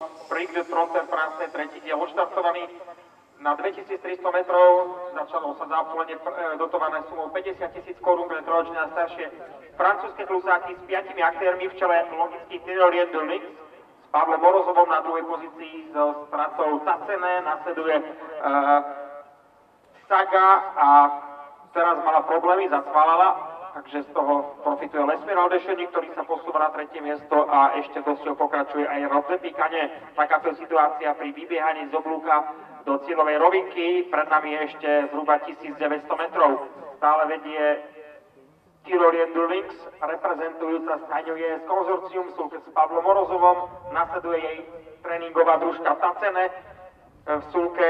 Prix de Fronten France, tretí diel odštartovaný. Na 2300 metrov začalo sa zápolenie e, dotované sumou 50 tisíc korún pre trojročné a staršie francúzske klusáky s piatimi aktérmi v čele logický Tyrolien de Lix s Pavlom Morozovom na druhej pozícii so stratou Tacené, nasleduje uh, Saga a teraz mala problémy, zacvalala, takže z toho profituje Lesmiral Dešení, ktorý sa posúva na tretie miesto a ešte dosť pokračuje aj Píkane. Takáto situácia pri vybiehaní z oblúka do cieľovej rovinky. Pred nami je ešte zhruba 1900 metrov. Stále vedie Tyrolien Links, reprezentujúca staňuje z konzorcium sú s Pavlom Morozovom, nasleduje jej tréningová družka Tacene v súlke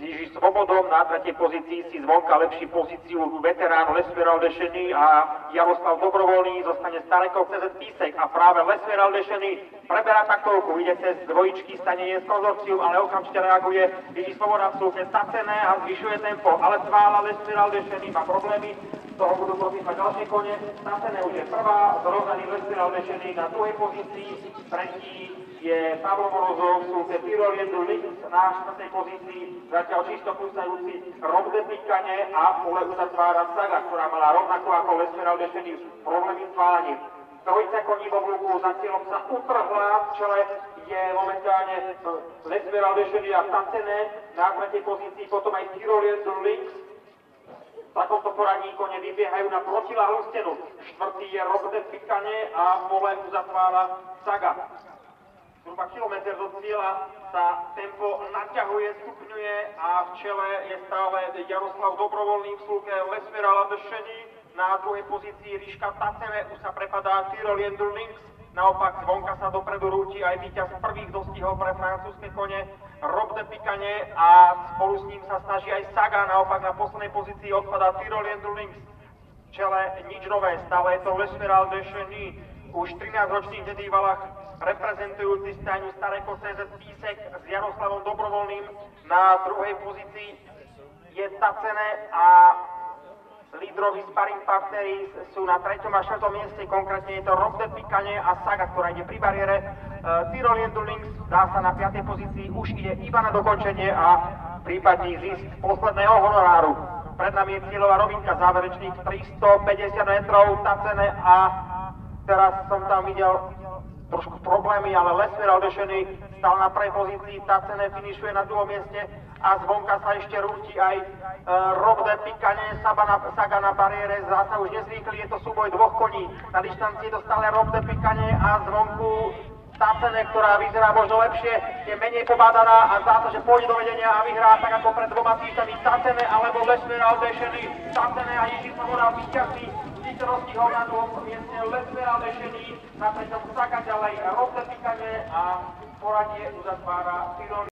Jiži Svobodom na tretej pozícii si zvonka lepší pozíciu veterán Lesmeral Dešený a Jaroslav Dobrovoľný zostane stareko CZ Písek. A práve Lesmeral Dešený preberá taktovku, ide cez dvojičky, stane je z konzorcium, ale okamžite reaguje. Jiži Svoboda v súke stacené a zvyšuje tempo, ale svála Lesmeral Dešený má problémy, toho budú profitovať ďalšie kone, stacené už je prvá, zrozený Lesmeral Dešený na druhej pozícii, tretí je Pavlo Morozov, sú te Tyrolien Lix na štvrtej pozícii, zatiaľ čisto klesajúci Rob de Pikane a pole uzatvára Saga, ktorá mala rovnako ako Lesmeral Dešený problémy s válaním. Trojica koní v oblúku za cieľom sa utrhla, v čele je momentálne Lesmeral Dešený a Tacené, na tretej pozícii potom aj Tyrolien Lix, v takomto poradí kone vybiehajú na protiláhlu stenu. Štvrtý je Rob de Pikane a pole uzatvára Saga zhruba kilometr do cieľa sa tempo naťahuje, stupňuje a v čele je stále Jaroslav Dobrovoľný v súke Lesmerala Dešení. Na druhej pozícii Ríška Tacene už sa prepadá Tyrolien Links. Naopak zvonka sa dopredu rúti aj víťaz prvých dostihov pre francúzske kone Rob de Picane a spolu s ním sa snaží aj Saga. Naopak na poslednej pozícii odpadá Tyrolien Links. V čele nič nové, stále je to Lesmeral Dešení. Už 13-ročných dedývalách reprezentujúci stajňu Staré CZ Písek s Jaroslavom Dobrovoľným na druhej pozícii je Tacené a lídrovi sparring partneri sú na treťom a štvrtom mieste, konkrétne je to de Pikane a Saga, ktorá ide pri bariére. Uh, Tyrolien Links dá sa na 5. pozícii, už ide iba na dokončenie a prípadný zisk posledného honoráru. Pred nami je cieľová rovinka záverečných 350 metrov, Tacené a teraz som tam videl trošku problémy, ale Lesmer Aldešený stal na prvej pozícii, Tacene finišuje na druhom mieste a zvonka sa ešte rúti aj e, Rob de Pikane, na, Saga na bariére, zase už nezvykli, je to súboj dvoch koní, na dištancii je to stále Rob de Pikane a zvonku Tacene, ktorá vyzerá možno lepšie, je menej pobádaná a zdá sa, že pôjde do vedenia a vyhrá tak ako pred dvoma týždňami Tacene alebo Lesmer Aldešený, Tacene a Ježíš Svoboda Na druhom mieste Lesmera Lešení, na treťom Saka ďalej Rob a poradie uzatvára Tyrol